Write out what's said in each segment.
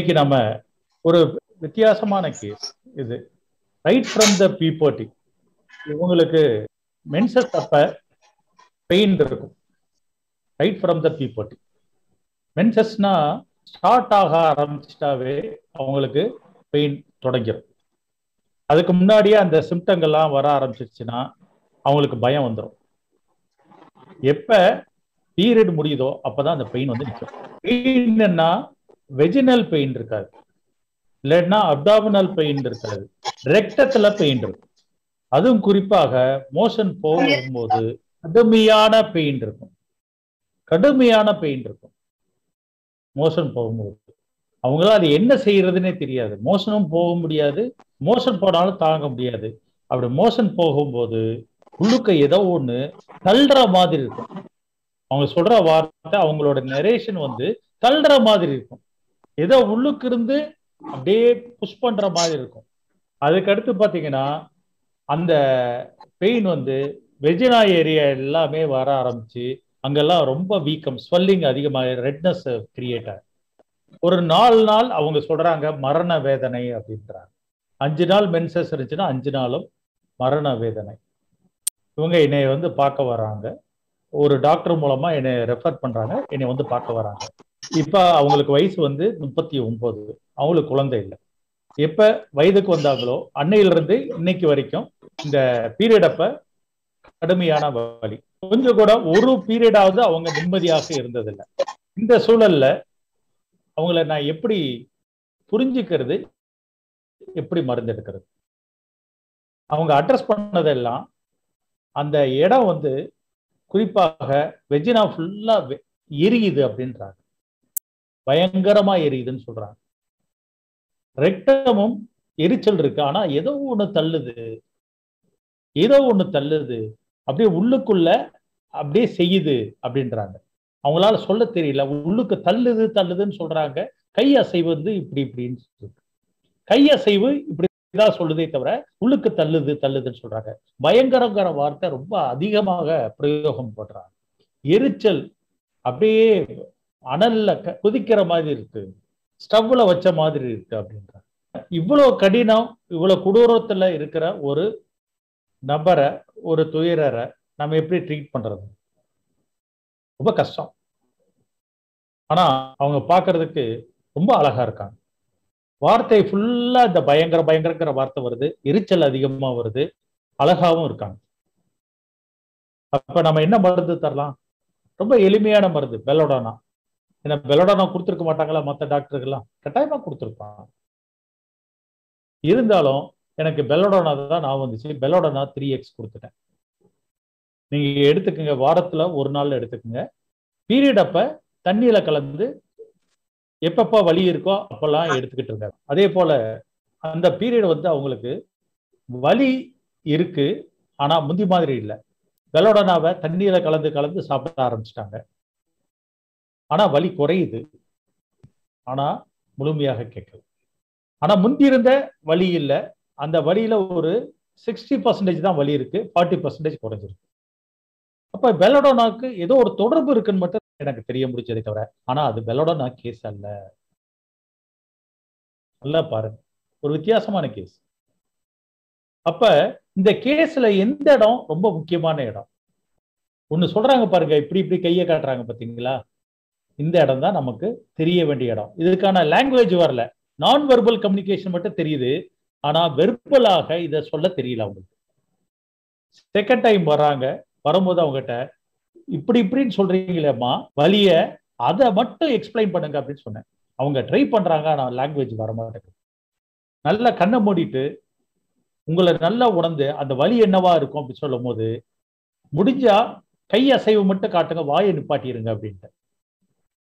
இன்னைக்கு நம்ம ஒரு வித்தியாசமான கேஸ் இது ரைட் ஃப்ரம் த பீப்பர்ட்டி இவங்களுக்கு மென்சஸ் அப்ப பெயின் இருக்கும். ரைட் ஃப்ரம் த பீப்பர்ட்டி மென்சஸ்னா ஸ்டார்ட் ஆக ஆரம்பிச்சிட்டாவே அவங்களுக்கு பெயின் தொடங்கிடும் அதுக்கு முன்னாடியே அந்த சிம்டங்கள்லாம் வர ஆரம்பிச்சிருச்சுன்னா அவங்களுக்கு பயம் வந்துடும் எப்ப பீரியட் முடியுதோ அப்பதான் அந்த பெயின் வந்து நிற்கும் பெயின்னா வெஜினல் பெயின் இருக்காது. இல்லைன்னா அப்டாமினல் பெயின் இருக்காது. ரெக்டத்துல பெயின் இருக்கும். அதுவும் குறிப்பாக மோஷன் போகும்போது கடுமையான பெயின் இருக்கும். கடுமையான பெயின் இருக்கும். மோஷன் போகும்போது. அவங்களால அது என்ன செய்யறதுன்னே தெரியாது. மோஷனும் போக முடியாது. மோஷன் போனாலும் தாங்க முடியாது. அப்படி மோஷன் போகும்போது உள்ளுக்க ஏதோ ஒண்ணு தள்ளுற மாதிரி இருக்கும். அவங்க சொல்ற வார்த்தை அவங்களோட நெரேஷன் வந்து தள்ளுற மாதிரி இருக்கும். ஏதோ உள்ளுக்கு இருந்து அப்படியே புஷ் பண்ற மாதிரி இருக்கும். அதுக்கடுத்து பாத்தீங்கன்னா அந்த பெயின் வந்து வெஜினா ஏரியா எல்லாமே வர ஆரம்பிச்சு அங்கெல்லாம் ரொம்ப வீக்கம் ஸ்வெல்லிங் அதிகமாக ரெட்னஸ் கிரியேட் ஆகும் ஒரு நாலு நாள் அவங்க சொல்றாங்க மரண வேதனை அப்படின்றாங்க. அஞ்சு நாள் மென்சஸ் இருந்துச்சுன்னா அஞ்சு நாளும் மரண வேதனை. இவங்க என்னை வந்து பார்க்க வராங்க. ஒரு டாக்டர் மூலமா என்னை ரெஃபர் பண்றாங்க என்னை வந்து பார்க்க வராங்க. இப்ப அவங்களுக்கு வயசு வந்து முப்பத்தி ஒன்பது. அவங்களுக்கு குழந்தை இல்லை. எப்ப வயதுக்கு வந்தாங்களோ அன்னையிலிருந்து இன்னைக்கு வரைக்கும் இந்த பீரியட் அப்ப கடுமையான வழி கொஞ்சம் கூட ஒரு பீரியடாவது அவங்க நிம்மதியாக இருந்ததில்லை. இந்த சூழல்ல அவங்கள நான் எப்படி புரிஞ்சுக்கிறது எப்படி மருந்து எடுக்கிறது அவங்க அட்ரஸ் பண்ணதெல்லாம் அந்த இடம் வந்து குறிப்பாக வெஜினா ஃபுல்லா எரியுது அப்படின்றாங்க. பயங்கரமா எரியுதுன்னு சொல்றாங்க. ரெக்டமும் எரிச்சல் இருக்கு. ஆனா ஏதோ ஒண்ணு தள்ளுது. ஏதோ ஒண்ணு தள்ளுது. அப்படியே உள்ளுக்குள்ள அப்படியே செய்யுது அப்படின்றாங்க. அவங்களால சொல்ல தெரியல. உள்ளுக்கு தள்ளுது தள்ளுதுன்னு சொல்றாங்க. கை அசைவு வந்து இப்படி இப்படின்னு சொல்லுது கை அசைவு இப்படிதான் சொல்லுதே தவிர உள்ளுக்கு தள்ளுது தள்ளுதுன்னு சொல்றாங்க. பயங்கரங்கிற வார்த்தை ரொம்ப அதிகமாக பிரயோகம் பண்றாங்க. எரிச்சல் அப்படியே அனல்ல குதிக்கிற மாதிரி இருக்கு. ஸ்டவ்ல வச்ச மாதிரி இருக்கு அப்படின்றாங்க இவ்வளவு கடினம் இவ்வளவு கொடூரத்துல இருக்கிற ஒரு நபரை ஒரு துயரரை நம்ம எப்படி ட்ரீட் பண்றது? ரொம்ப கஷ்டம். ஆனா அவங்க பாக்குறதுக்கு ரொம்ப அழகா இருக்காங்க. வார்த்தை ஃபுல்லா இந்த பயங்கர பயங்கரங்கிற வார்த்தை வருது. எரிச்சல் அதிகமா வருது. அழகாவும் இருக்காங்க. அப்ப நம்ம என்ன மருந்து தரலாம்? ரொம்ப எளிமையான மருந்து பெலோடோனா ஏன்னா பெலோடானா கொடுத்துருக்க மாட்டாங்களா மற்ற டாக்டர்கள்லாம் கட்டாயமாக கொடுத்துருப்பான். இருந்தாலும் எனக்கு பெலோடானா தான் நான் வந்துச்சு. பெலோடோனா த்ரீ எக்ஸ் கொடுத்துட்டேன். நீங்கள் எடுத்துக்கோங்க வாரத்தில் ஒரு நாள் எடுத்துக்கோங்க. பீரியட் அப்போ தண்ணியில் கலந்து எப்பப்போ வலி இருக்கோ அப்பெல்லாம் எடுத்துக்கிட்டு இருக்காங்க. அதே போல் அந்த பீரியட் வந்து அவங்களுக்கு வலி இருக்கு ஆனால் முந்தி மாதிரி இல்லை. வெலோடனாவை தண்ணியில் கலந்து கலந்து சாப்பிட ஆரம்பிச்சிட்டாங்க. ஆனா வலி குறையுது. ஆனா முழுமையாக கேட்கல. ஆனா முந்தி இருந்த வலி இல்லை. அந்த வலியில ஒரு சிக்ஸ்டி பர்சன்டேஜ் தான் வலி இருக்கு. ஃபார்ட்டி பர்சன்டேஜ் குறைஞ்சிருக்கு. அப்ப பெலடோனாக்கு ஏதோ ஒரு தொடர்பு இருக்குன்னு மட்டும் எனக்கு தெரிய முடிச்சதை தவிர ஆனா அது பெலடோனா கேஸ் அல்ல. நல்லா பாருங்க. ஒரு வித்தியாசமான கேஸ் அப்ப இந்த கேஸ்ல எந்த இடம் ரொம்ப முக்கியமான இடம்? ஒன்று சொல்றாங்க பாருங்க. இப்படி இப்படி கையை காட்டுறாங்க பாத்தீங்களா? இந்த இடம் தான் நமக்கு தெரிய வேண்டிய இடம். இதுக்கான லாங்குவேஜ் வரல. நான் வெர்பல் கம்யூனிகேஷன் மட்டும் தெரியுது. ஆனா வெர்பலாக இதை சொல்ல தெரியல அவங்களுக்கு. செகண்ட் டைம் வர்றாங்க. வரும்போது அவங்ககிட்ட இப்படி இப்படின்னு சொல்றீங்களேம்மா. வலிய அதை மட்டும் எக்ஸ்பிளைன் பண்ணுங்க அப்படின்னு சொன்னேன். அவங்க ட்ரை பண்றாங்க ஆனால் லாங்குவேஜ் வர மாட்டேங்குது நல்லா கண்ணை மூடிட்டு உங்களை நல்லா உணர்ந்து அந்த வலி என்னவா இருக்கும்? அப்படின்னு சொல்லும் போது முடிஞ்சா கை அசைவு மட்டும் காட்டுங்க வாயை நிப்பாட்டிருங்க அப்படின்ட்டு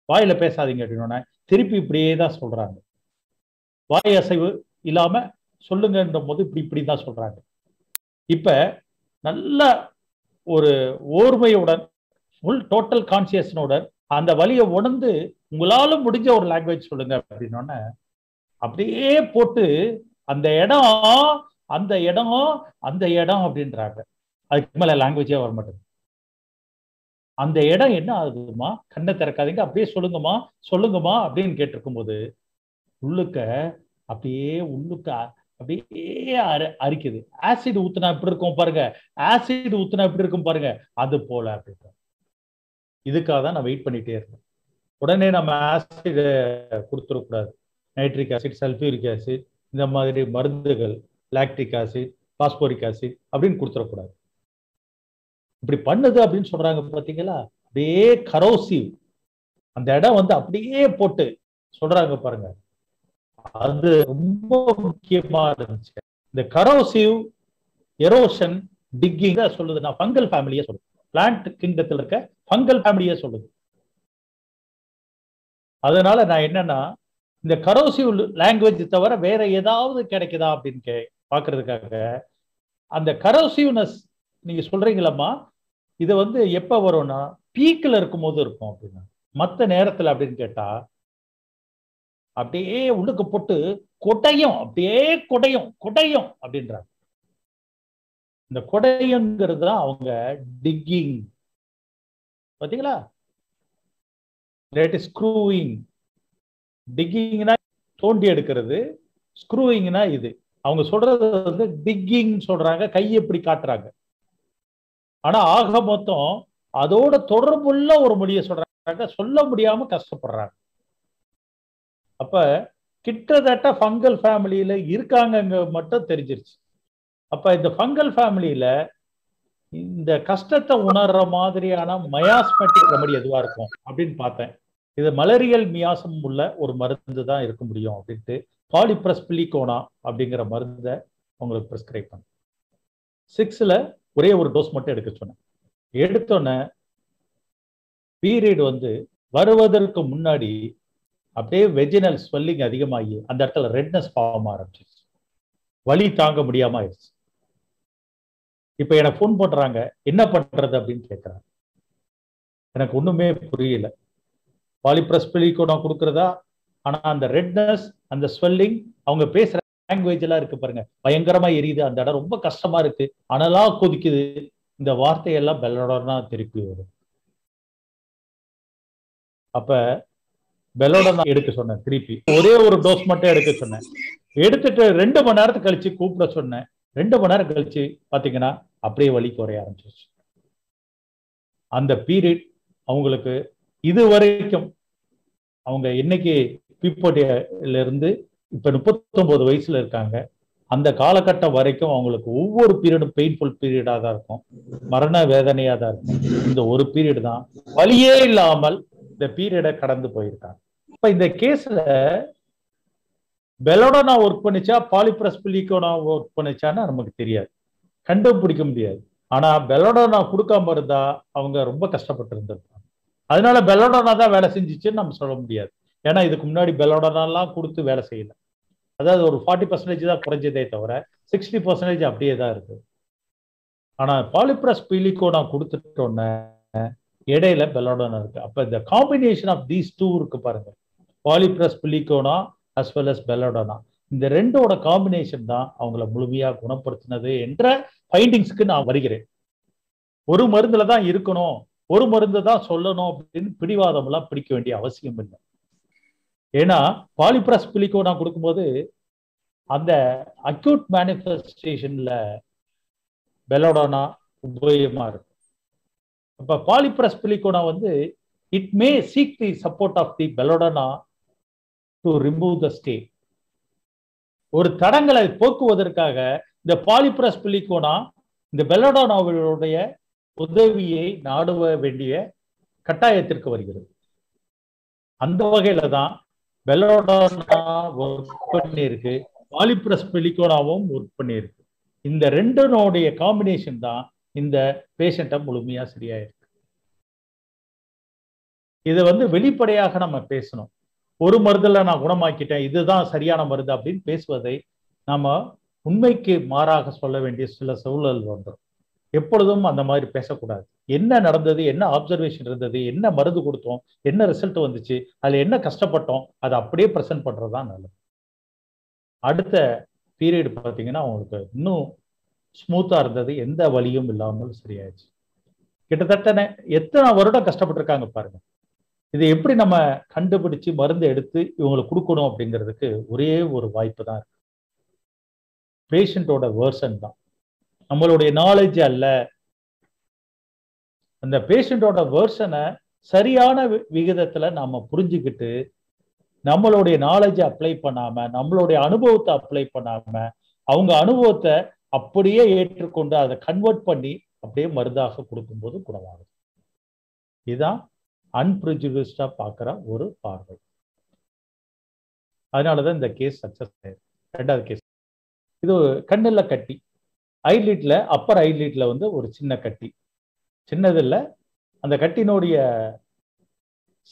வாயில பேசாதீங்க அப்படின்னோடனே திருப்பி இப்படியே தான் சொல்றாங்க. வாய் அசைவு இல்லாம சொல்லுங்கன்ற போது இப்படி இப்படி தான் சொல்றாங்க. இப்ப நல்ல ஒரு ஓர்மையுடன் ஃபுல் டோட்டல் கான்சியஸ்னுடன் அந்த வழியை உணர்ந்து உங்களால முடிஞ்ச ஒரு லாங்குவேஜ் சொல்லுங்க அப்படின்னோடனே அப்படியே போட்டு அந்த இடம் அந்த இடம் அந்த இடம் அப்படின்றாங்க. அதுக்கு மேல லாங்குவேஜே வர மாட்டேங்குது அந்த இடம் என்ன ஆகுதுமா? கண்ணை திறக்காதீங்க அப்படியே சொல்லுங்கம்மா சொல்லுங்கம்மா அப்படின்னு கேட்டிருக்கும் போது உள்ளுக்க அப்படியே உள்ளுக்க அப்படியே அரி அரிக்குது. ஆசிட் ஊத்துனா எப்படி இருக்கும் பாருங்க. ஆசிட் ஊத்துனா எப்படி இருக்கும் பாருங்க. அது போல அப்படின்ட்டு இதுக்காக தான் நான் வெயிட் பண்ணிட்டே இருந்தேன். உடனே நம்ம ஆசிட் கொடுத்துடக்கூடாது. நைட்ரிக் ஆசிட் சல்ஃபியூரிக் ஆசிட் இந்த மாதிரி மருந்துகள் லாக்டிக் ஆசிட் பாஸ்போரிக் ஆசிட் அப்படின்னு கொடுத்துடக்கூடாது. இப்படி பண்ணுது அப்படின்னு சொல்றாங்க பார்த்தீங்களா அப்படியே கரோசிவ் அந்த இடம் வந்து அப்படியே போட்டு சொல்றாங்க பாருங்க. அது ரொம்ப முக்கியமா இருந்துச்சு. இந்த கரோசிவ் எரோஷன் டிக்கிங் சொல்லுது. நான் ஃபங்கல் ஃபேமிலியே சொல்லுது பிளான்ட் கிங்டத்தில் இருக்க ஃபங்கல் ஃபேமிலியே சொல்லுது. அதனால நான் என்னன்னா இந்த கரோசிவ் லாங்குவேஜ் தவிர வேற ஏதாவது கிடைக்குதா அப்படின்னு கே பாக்குறதுக்காக அந்த கரோசிவ்னஸ் நீங்க சொல்றீங்களம்மா இது வந்து எப்ப வரும்னா பீக்கில் இருக்கும் போது இருக்கும் அப்படின்னா. மற்ற நேரத்துல அப்படின்னு கேட்டா அப்படியே உள்ளுக்கு போட்டு கொடையும் அப்படியே கொடையும் கொடையும் அப்படின்றாங்க. இந்த கொடையுங்கிறது தான் அவங்க டிக்கிங் பாத்தீங்களா? ஸ்க்ரூவிங் டிக்கிங்னா தோண்டி எடுக்கிறது ஸ்க்ரூவிங்னா இது. அவங்க சொல்றது வந்து டிக்கிங் சொல்றாங்க கையை எப்படி காட்டுறாங்க. ஆனா ஆக மொத்தம் அதோட தொடர்புள்ள ஒரு மொழியை சொல்றாங்க. சொல்ல முடியாம கஷ்டப்படுறாங்க. அப்ப கிட்டத்தட்ட ஃபங்கல் ஃபேமிலியில இருக்காங்கங்க மட்டும் தெரிஞ்சிருச்சு. அப்ப இந்த ஃபங்கல் ஃபேமிலியில இந்த கஷ்டத்தை உணர்ற மாதிரியான மயாஸ்மெட்டிக் ரெமடி எதுவா இருக்கும் அப்படின்னு பார்த்தேன். இது மலரியல் மியாசம் உள்ள ஒரு மருந்து தான் இருக்க முடியும் அப்படின்ட்டு பாலிப்ரஸ் பிலிகோனா அப்படிங்கிற மருந்தை உங்களுக்கு ப்ரிஸ்கிரைப் பண்ணேன். சிக்ஸ்ல ஒரே ஒரு டோஸ் மட்டும் எடுக்க சொன்னேன். எடுத்தோன்னே பீரியட் வந்து வருவதற்கு முன்னாடி அப்படியே வெஜினல் ஸ்வெல்லிங் அதிகமாகி அந்த இடத்துல ரெட்னஸ் ஃபார்ம் ஆரம்பிச்சிருச்சு. வலி தாங்க முடியாம ஆயிடுச்சு. இப்ப எனக்கு ஃபோன் பண்றாங்க என்ன பண்றது? அப்படின்னு கேட்கறாங்க எனக்கு ஒண்ணுமே புரியல. பாலிப்ரஸ் பிலிகோனா கொடுக்கறதா? ஆனா அந்த ரெட்னஸ் அந்த ஸ்வெல்லிங் அவங்க பேசுற லாங்குவேஜ் எல்லாம் இருக்கு பாருங்க. பயங்கரமா எரியுது அந்த இடம். ரொம்ப கஷ்டமா இருக்கு. அனலா கொதிக்குது. இந்த வார்த்தையெல்லாம் பெல்லோடனா திருப்பி வரும். அப்ப பெல்லோடனா எடுக்க சொன்னேன் திருப்பி. ஒரே ஒரு டோஸ் மட்டும் எடுக்க சொன்னேன். எடுத்துட்டு ரெண்டு மணி நேரத்துக்கு கழிச்சு கூப்பிட சொன்னேன். ரெண்டு மணி நேரம் கழிச்சு பாத்தீங்கன்னா அப்படியே வலி குறைய ஆரம்பிச்சிருச்சு. அந்த பீரியட் அவங்களுக்கு இது வரைக்கும் அவங்க இன்னைக்கு பிப்போட்டியில இருந்து இப்ப முப்பத்தொன்பது வயசுல இருக்காங்க. அந்த காலகட்டம் வரைக்கும் அவங்களுக்கு ஒவ்வொரு பீரியடும் பெயின்ஃபுல் பீரியடாக தான் இருக்கும். மரண வேதனையாக தான் இருக்கும். இந்த ஒரு பீரியட் தான். வழியே இல்லாமல் இந்த பீரியடை கடந்து போயிருக்காங்க. இப்ப இந்த கேஸ்ல பெலோடனா ஒர்க் பண்ணிச்சா பாலிப்ரஸ் பிலிகோனா ஒர்க் பண்ணிச்சான்னு நமக்கு தெரியாது. கண்டுபிடிக்க முடியாது. ஆனா பெலோடனா கொடுக்காம இருந்தா அவங்க ரொம்ப கஷ்டப்பட்டு இருந்திருப்பாங்க அதனால பெலோடனா தான் வேலை செஞ்சிச்சுன்னு நம்ம சொல்ல முடியாது. ஏன்னா இதுக்கு முன்னாடி பெலோடனாலாம் கொடுத்து வேலை செய்யல. அதாவது ஒரு ஃபார்ட்டி பர்சன்டேஜ் தான் குறைஞ்சதே தவிர சிக்ஸ்டி பர்சன்டேஜ் அப்படியே தான் இருக்கு. ஆனால் பாலிப்ரஸ் பிலிகோனா கொடுத்துட்டோன்னே இடையில பெலோடனா இருக்கு. அப்போ இந்த காம்பினேஷன் ஆஃப் தீஸ் டூ இருக்கு பாருங்க. Polyporus pinicola as well as belladonna இந்த ரெண்டோட காம்பினேஷன் தான் அவங்கள முழுமையாக குணப்படுத்தினது என்ற ஃபைண்டிங்ஸ்க்கு நான் வருகிறேன். ஒரு மருந்துல தான் இருக்கணும் ஒரு மருந்து தான் சொல்லணும் அப்படின்னு பிடிவாதமெல்லாம் பிடிக்க வேண்டிய அவசியம் இல்லை. ஏன்னா பாலிப்ரஸ் பிலிகோனா கொடுக்கும்போது அந்த அக்யூட் மேனிஃபெஸ்டேஷன்ல பெலோடோனா உபயோகமா இருக்கும். இப்ப பாலிப்ரஸ் பிலிகோனா வந்து it may seek the support of the belladonna to remove the stay ஒரு தடங்களை போக்குவதற்காக இந்த பாலிப்ரஸ் பிலிகோனா இந்த பெலோடோனாவுடைய உதவியை நாடுவ வேண்டிய கட்டாயத்திற்கு வருகிறது. அந்த வகையில தான் பெலோடோனா ஒர்க் பண்ணியிருக்கு. பாலிப்ரஸ் பெலிகோனாவும் ஒர்க் பண்ணியிருக்கு. இந்த ரெண்டனுடைய காம்பினேஷன் தான் இந்த பேஷண்ட்டை முழுமையா சரியாயிருக்கு. இதை வந்து வெளிப்படையாக நம்ம பேசணும். ஒரு மருந்துல நான் குணமாக்கிட்டேன் இதுதான் சரியான மருந்து அப்படின்னு பேசுவதை நாம உண்மைக்கு மாறாக சொல்ல வேண்டிய சில சூழல் வந்துடும். எப்பொழுதும் அந்த மாதிரி பேசக்கூடாது. என்ன நடந்தது என்ன ஆப்சர்வேஷன் இருந்தது என்ன மருந்து கொடுத்தோம் என்ன ரிசல்ட் வந்துச்சு அதில் என்ன கஷ்டப்பட்டோம் அதை அப்படியே ப்ரெசென்ட் பண்றதுதான் நல்லது. அடுத்த பீரியட் பார்த்தீங்கன்னா அவங்களுக்கு இன்னும் ஸ்மூத்தாக இருந்தது எந்த வழியும் இல்லாமல் சரியாயிடுச்சு. கிட்டத்தட்ட எத்தனை வருடம் கஷ்டப்பட்டிருக்காங்க பாருங்க. இதை எப்படி நம்ம கண்டுபிடிச்சு மருந்து எடுத்து இவங்களுக்கு கொடுக்கணும் அப்படிங்கிறதுக்கு ஒரே ஒரு வாய்ப்பு தான் இருக்கு. பேஷண்டோட வேர்சன் தான். நம்மளுடைய நாலேஜ் அல்ல அந்த பேஷண்டோட வேர்ஷனை சரியான விகிதத்துல நாம புரிஞ்சுக்கிட்டு நம்மளுடைய நாலேஜை அப்ளை பண்ணாம நம்மளுடைய அனுபவத்தை அப்ளை பண்ணாம அவங்க அனுபவத்தை அப்படியே ஏற்றுக்கொண்டு அதை கன்வெர்ட் பண்ணி அப்படியே மருந்தாக கொடுக்கும்போது குணமாகுது. இதுதான் அன்பிரிஜுடிஸ்டா பார்க்குற ஒரு பார்வை. அதனாலதான் இந்த கேஸ் சக்சஸ் ஆயிருக்கு. ரெண்டாவது கேஸ் இது கண்ணில் கட்டி ஐலீட்ல அப்பர் ஐலீட்ல வந்து ஒரு சின்ன கட்டி. சின்னதில்ல. அந்த கட்டினுடைய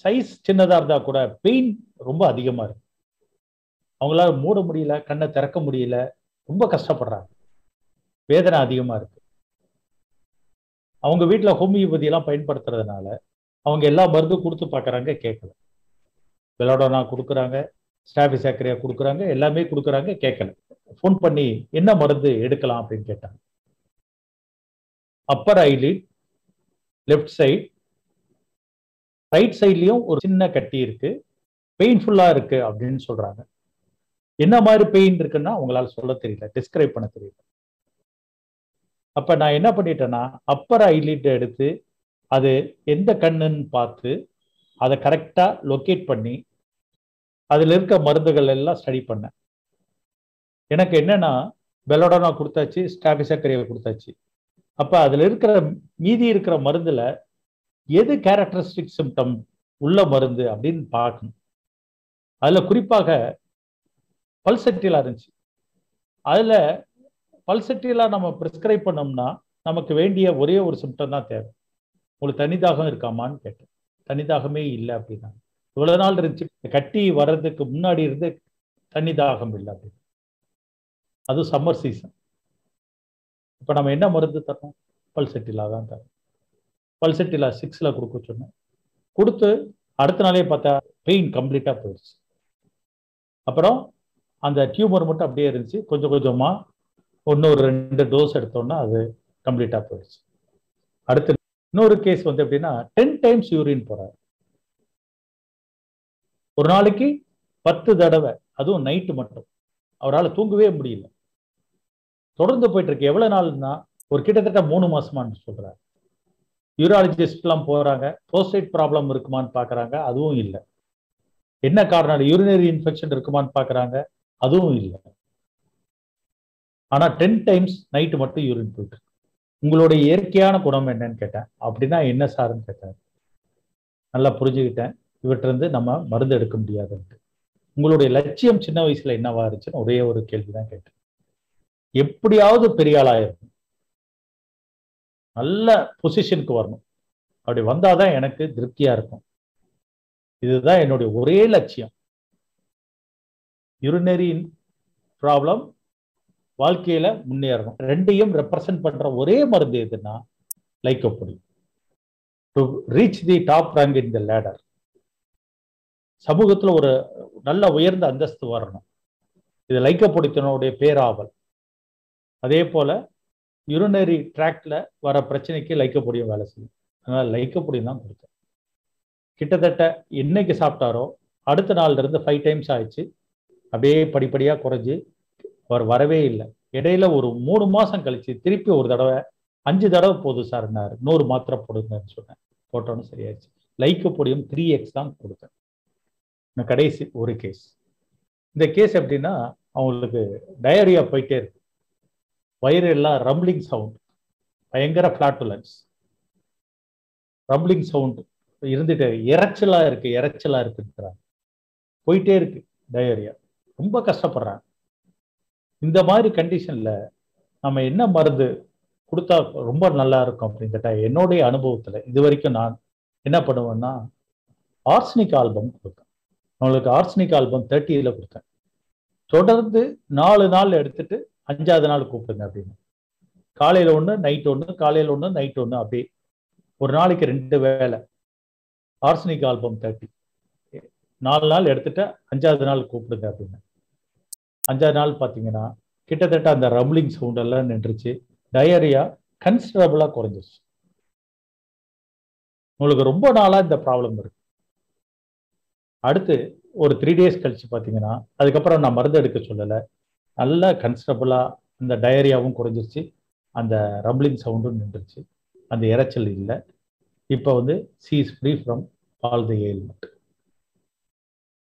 சைஸ் சின்னதா இருந்தால் கூட பெயின் ரொம்ப அதிகமாக இருக்கு. அவங்களால மூட முடியல கண்ணை திறக்க முடியல ரொம்ப கஷ்டப்படுறாங்க. வேதனை அதிகமா இருக்கு. அவங்க வீட்டில் ஹோமியோபதி எல்லாம் பயன்படுத்துறதுனால அவங்க எல்லா மருந்தும் கொடுத்து பார்க்குறாங்க கேட்கல வெலாடோனா கொடுக்குறாங்க ஸ்டாஃபி சேக்கரியா கொடுக்குறாங்க எல்லாமே கொடுக்குறாங்க கேட்கல ஃபோன் பண்ணி என்ன மருந்து எடுக்கலாம் அப்படின்னு கேட்டாங்க. Upper eyelid left side right சைட்லயும் ஒரு சின்ன கட்டி இருக்கு. பெயின்ஃபுல்லா இருக்கு அப்படின்னு சொல்றாங்க. என்ன மாதிரி பெயின் இருக்குன்னா உங்களால சொல்ல தெரியல. டிஸ்கிரைப் பண்ண தெரியல. அப்ப நான் என்ன பண்ணிட்டேன்னா அப்பர் ஐலிட் எடுத்து அது எந்த கண்ணுன்னு பார்த்து அதை கரெக்டா லொக்கேட் பண்ணி அதுல இருக்க மருந்துகள் எல்லாம் ஸ்டடி பண்ணேன். எனக்கு என்னன்னா பெலோடோனா கொடுத்தாச்சு ஸ்டாபிசக்கரையை கொடுத்தாச்சு. அப்போ அதில் இருக்கிற மீதி இருக்கிற மருந்தில் எது கேரக்டரிஸ்டிக் சிம்டம் உள்ள மருந்து அப்படின்னு பார்க்கணும். அதில் குறிப்பாக பல்செட்டிலா இருந்துச்சு. அதில் பல்செட்டிலா நம்ம ப்ரிஸ்கிரைப் பண்ணோம்னா நமக்கு வேண்டிய ஒரே ஒரு சிம்டம் தான் தேவை. உங்களுக்கு தனிதாகம் இருக்காமான்னு கேட்டேன். தனிதாகமே இல்லை அப்படின்னா. இவ்வளோ நாள் இருந்துச்சு. கட்டி வர்றதுக்கு முன்னாடி இருந்து தனிதாகம் இல்லை அப்படின்னு. அதுவும் சம்மர் சீசன் இப்போ நம்ம என்ன மருந்து தரணும்? பல்செட்டிலா தான் தரோம் பல்செட்டிலா சிக்ஸில் கொடுக்க சொன்னேன். கொடுத்து அடுத்த நாளே பார்த்தா பெயின் கம்ப்ளீட்டாக போயிடுச்சு. அப்புறம் அந்த டியூமர் மட்டும் அப்படியே இருந்துச்சு. கொஞ்சம் கொஞ்சமாக இன்னொரு ரெண்டு டோஸ் எடுத்தோம்னா அது கம்ப்ளீட்டாக போயிடுச்சு. அடுத்து இன்னொரு கேஸ் வந்து எப்படின்னா டென் டைம்ஸ் யூரின் போகிறார் ஒரு நாளைக்கு பத்து தடவை அதுவும் நைட்டு மட்டும். அவரால் தூங்கவே முடியல. தொடர்ந்து போயிட்டு இருக்கு எவ்வளவு நாள்னா ஒரு கிட்டத்தட்ட மூணு மாசமான்னு சொல்றாரு. யூராலஜிஸ்ட்லாம் போறாங்க. போஸ்டைட் ப்ராப்ளம் இருக்குமான்னு பாக்குறாங்க. அதுவும் இல்லை. என்ன காரணம்? யூரினரி இன்ஃபெக்ஷன் இருக்குமான்னு பாக்குறாங்க. அதுவும் இல்லை. ஆனா டென் டைம்ஸ் நைட்டு மட்டும் யூரின் போயிட்டு உங்களுடைய இயற்கையான குணம் என்னன்னு கேட்டேன். அப்படின்னா என்ன சாருன்னு கேட்டேன். நல்லா புரிஞ்சுக்கிட்டேன். இவற்றிலிருந்து இருந்து நம்ம மருந்து எடுக்க முடியாதுன்ட்டு. உங்களுடைய லட்சியம் சின்ன வயசுல என்னவா இருந்துச்சுன்னு ஒரே ஒரு கேள்விதான் கேட்டேன். எப்படியாவது பெரிய ஆளாயிரும் நல்ல பொசிஷனுக்கு வரணும். அப்படி வந்தாதான் எனக்கு திருப்தியா இருக்கும். இதுதான் என்னுடைய ஒரே லட்சியம். யூரினரி ப்ராப்ளம் வாழ்க்கையில முன்னேறணும். ரெண்டையும் ரெப்ரசன்ட் பண்ற ஒரே மருந்து எதுன்னா lycopodium to reach the top rank in the ladder சமூகத்துல ஒரு நல்ல உயர்ந்த அந்தஸ்து வரணும். இது லைக்கப்படுத்தினுடைய பேராவல். அதே போல் யூரினரி ட்ராக்டில் வர பிரச்சனைக்கு லைக்கப்பொடியும் வேலை செய்யும். அதனால் லைக்கப்பொடியும் தான் கொடுத்தேன். கிட்டத்தட்ட என்னைக்கு சாப்பிட்டாரோ அடுத்த நாள்லேருந்து ஃபைவ் டைம்ஸ் ஆயிடுச்சு. அப்படியே படிப்படியாக குறைஞ்சி அவர் வரவே இல்லை. இடையில ஒரு மூணு மாதம் கழிச்சு திருப்பி ஒரு தடவை அஞ்சு தடவை போதும் சார்னார் நூறு மாத்திரை போடுங்கன்னு சொன்னேன். போட்டோன்னு சரியாயிடுச்சு. லைக்கப்பொடியும் த்ரீ எக்ஸ் தான் கொடுத்தேன். கடைசி ஒரு கேஸ் இந்த கேஸ் எப்படின்னா அவங்களுக்கு டயரியா போயிட்டே இருக்கு. வயிறு எல்லாம் ரம்ப்ளிங் சவுண்ட் பயங்கர ஃபிளாட்டுலன்ஸ் ரம்ப்ளிங் சவுண்ட் இருந்துட்டு இறைச்சலா இருக்கு இறைச்சலா இருக்குன்றாங்க. போயிட்டே இருக்கு டயரியா ரொம்ப கஷ்டப்படுறாங்க. இந்த மாதிரி கண்டிஷன்ல நம்ம என்ன மருந்து கொடுத்தா ரொம்ப நல்லா இருக்கும் அப்படின்னு கேட்டா என்னுடைய அனுபவத்துல இது வரைக்கும் நான் என்ன பண்ணுவேன்னா ஆர்ஸ்னிக் ஆல்பம் கொடுத்தேன். அவங்களுக்கு ஆர்ஸ்னிக் ஆல்பம் தேர்ட்டியில் கொடுத்தேன். தொடர்ந்து நாலு நாள் எடுத்துட்டு அஞ்சாவது நாள் கூப்பிடுங்க அப்படின்னு. காலையில் ஒன்று நைட் ஒன்று காலையில் ஒன்று நைட் ஒன்று அப்படி ஒரு நாளைக்கு ரெண்டு வேலை ஆர்சனிக் ஆல்பம் தேர்ட்டி நாலு நாள் எடுத்துட்டு அஞ்சாவது நாள் கூப்பிடுங்க அப்படின்னு. அஞ்சாவது நாள் பார்த்தீங்கன்னா கிட்டத்தட்ட அந்த ரம்லிங் சவுண்ட் எல்லாம் நின்றுச்சு. டயரியா கன்சிடரபிளா குறைஞ்சிருச்சு. உங்களுக்கு ரொம்ப நாளாக இந்த ப்ராப்ளம் இருக்கு. அடுத்து ஒரு த்ரீ டேஸ் கழிச்சு பார்த்தீங்கன்னா அதுக்கப்புறம் நான் மருந்து எடுக்க சொல்லலை. நல்லா கன்ஸ்டபுளாக அந்த டயரியாவும் குறைஞ்சிருச்சு. அந்த ரம்பிளிங் சவுண்டும் நின்றுச்சு. அந்த இறைச்சல் இல்லை. இப்போ வந்து she is free from all the ailment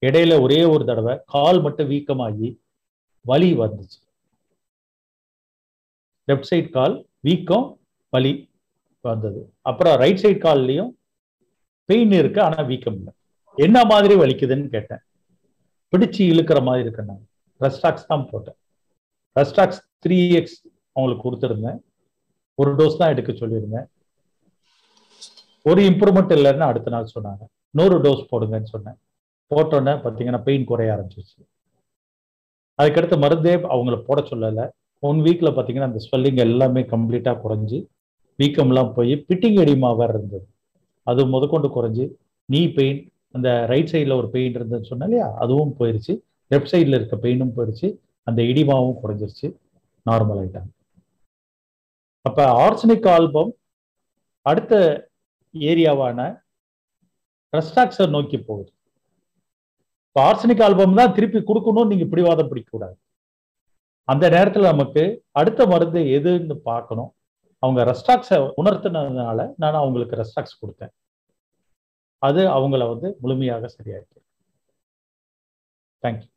இடையில ஒரே ஒரு தடவை கால் மட்டும் வீக்கமாகி வலி வந்துச்சு. லெஃப்ட் சைட் கால் வீக்கம் வலி வந்தது. அப்புறம் ரைட் சைட் கால்லையும் பெயின் இருக்கு ஆனால் வீக்கம் இல்லை. என்ன மாதிரி வலிக்குதுன்னு கேட்டேன். பிடிச்சு இழுக்கிற மாதிரி இருக்கேன் நான். ரெஸ்டாக்ஸ் தான் போட்டேன். ரெஸ்டாக்ஸ் த்ரீ எக்ஸ் அவங்களுக்கு கொடுத்துருந்தேன். ஒரு டோஸ் தான் எடுக்க சொல்லியிருந்தேன். ஒரு இம்ப்ரூவ்மெண்ட் இல்லைன்னு அடுத்த நாள் சொன்னாங்க. நூறு டோஸ் போடுங்கன்னு சொன்னேன். போட்டோன்னே பார்த்தீங்கன்னா பெயின் குறைய ஆரம்பிச்சிச்சு அதுக்கடுத்து மருந்தே அவங்கள போட சொல்லலை. ஒன் வீக்கில் பார்த்தீங்கன்னா அந்த ஸ்வெல்லிங் எல்லாமே கம்ப்ளீட்டாக குறைஞ்சி வீக்கம்லாம் போய் பிட்டிங் எடிமா வேறு இருந்தது. அது முதற்கொண்டு குறைஞ்சி நீ பெயின் அந்த ரைட் சைடில் ஒரு பெயின் இருந்ததுன்னு சொன்னேன் இல்லையா? அதுவும் போயிடுச்சு லெஃப்ட் சைடில் இருக்க பெயினும் போயிடுச்சு அந்த இடிமாவும் குறைஞ்சிருச்சு. நார்மல் ஆயிட்டாங்க. அப்போ ஆர்சனிக் ஆல்பம் அடுத்த ஏரியாவான ரெஸ்ட்ராக்சர் நோக்கி போகுது. இப்போ ஆர்சனிக் ஆல்பம் தான் திருப்பி கொடுக்கணும்னு நீங்கள் பிடிவாதம் பிடிக்கக்கூடாது. அந்த நேரத்தில் நமக்கு அடுத்த மருந்து எதுன்னு பார்க்கணும். அவங்க ரெஸ்ட்ராக்ஸை உணர்த்தினதுனால நான் அவங்களுக்கு ரெஸ்ட்ராக்ஸ் கொடுத்தேன். அது அவங்கள வந்து முழுமையாக சரியாயிருக்கு. தேங்க்யூ